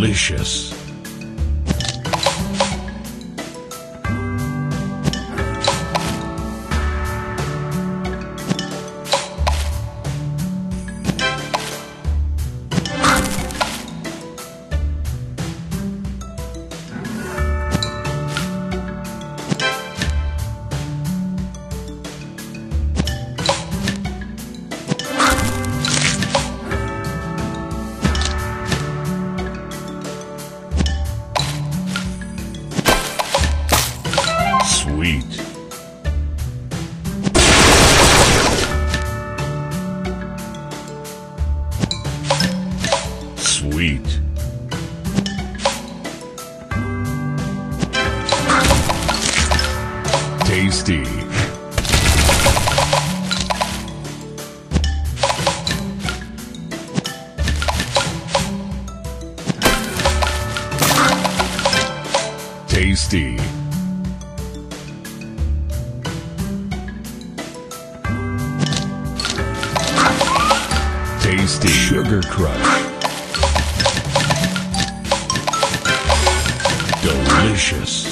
delicious. Sweet. Sweet. Tasty. Tasty. Tasty Sugar Crush. Delicious.